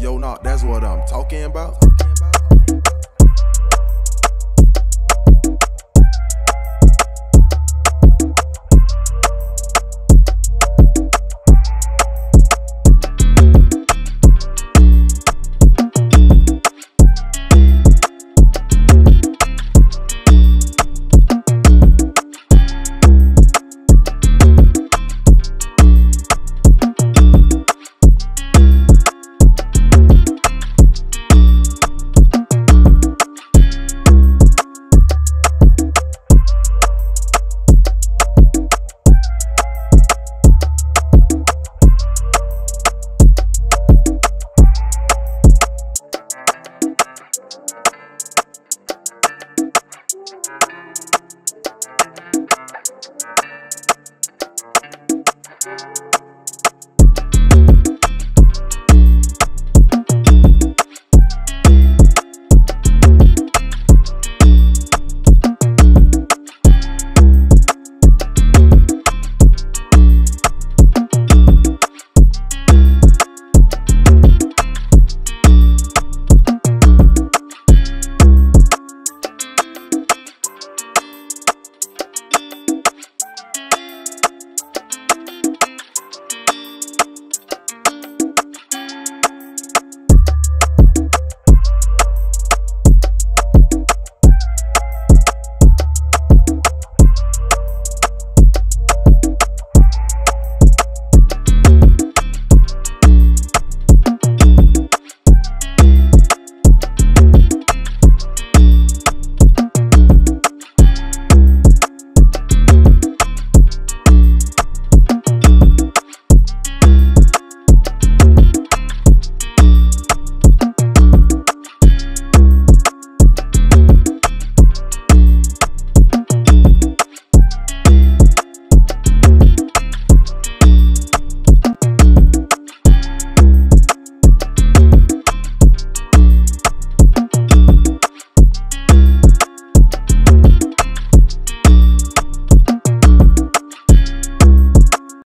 Yo, nah, that's what I'm talking about. Thank